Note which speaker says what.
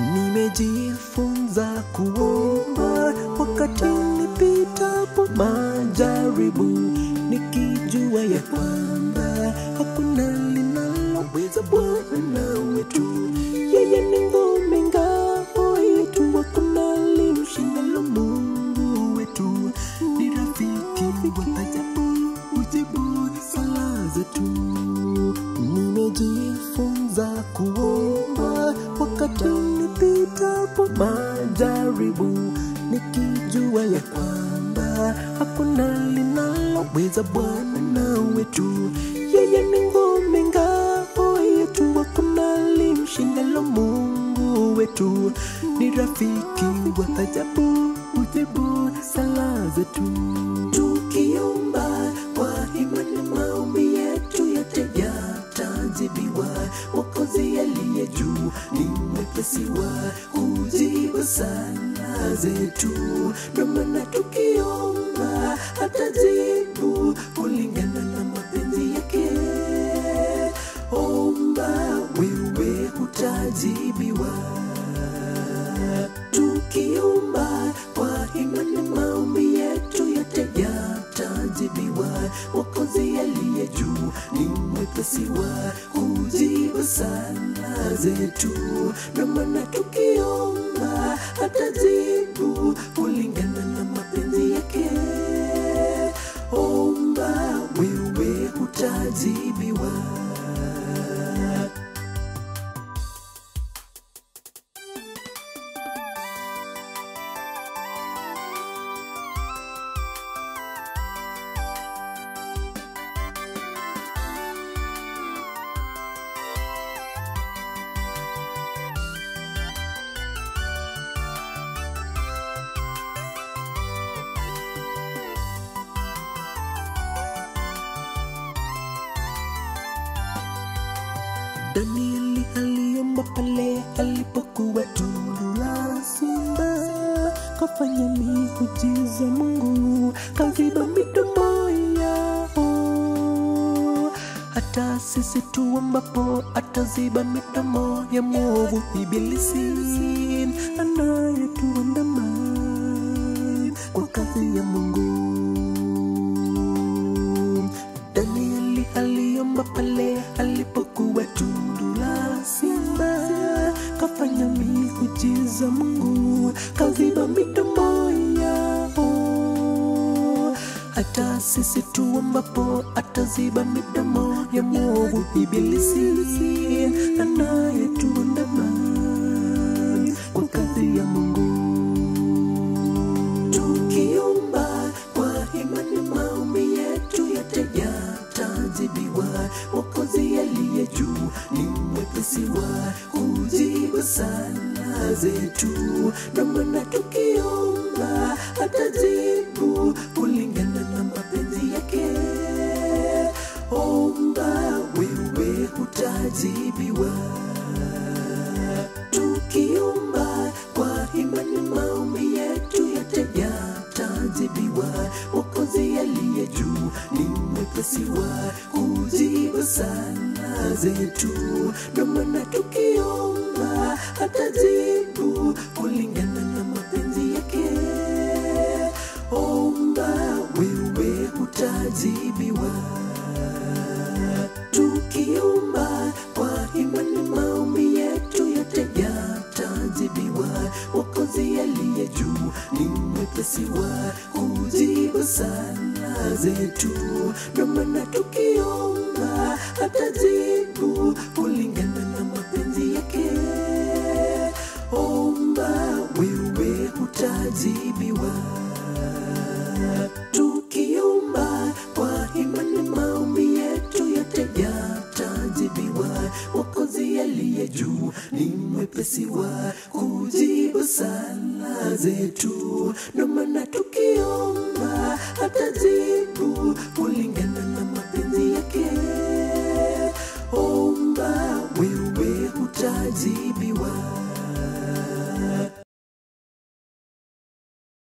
Speaker 1: Nimejifunza kuomba wakati nipitapo majaribu, nikijua ya kwamba hakuna linaloweza Bwana wetu. Yeye ni ngome ngao yetu, hakuna limshindalo Mungu wetu. Ni rafiki wa ajabu, majaribu, nikijua ya kwamba hakuna linaloweza Bwana wetu. Yeye ni ngome ngao yetu, hakuna limshindalo Mungu wetu. Ni rafiki wa ajabu, ujibu sala zetu. Sala zetu, ndio maana tukiomba atajibu kulingana na mapenzi yake. Omba wewe utajibiwa. Tukiomba kwa imani, maumi yetu yote yatajibiwa. Mwokozi aliye juu ni mwepesi wa kujibu sala zetu, ndio tukiomba atajibu Danieli aliomba pale alipokuwa tundu la simba, kafanya miujiza Mungu kaziba midomo yao. Hata sisi tuombapo ataziba midomo ya mwovu ibilisi anayetuandama kwa kazi ya Mungu. Pale alipokuwa tundu la simba, kafanya miujiza Mungu kaziba midomo yao. Hata sisi tuombapo ataziba midomo ya mwovu ibilisi anayetuandama kwa kadhi ya Mungu. Mwokozi aliye juu ni mwepesi wa kujibu sala zetu, na maana tukiomba atajibu sala zetu, ndio maana tukiomba atajibu kulingana na mapenzi yake. Omba wewe utajibiwa. Tukiomba kwa imani, maumi yetu yote yatajibiwa. wakozi aliye juu ni kujibu sala zetu, ndio maana tukiomba mwepesi wa kujibu sala zetu, ndio maana tukiomba atajibu kulingana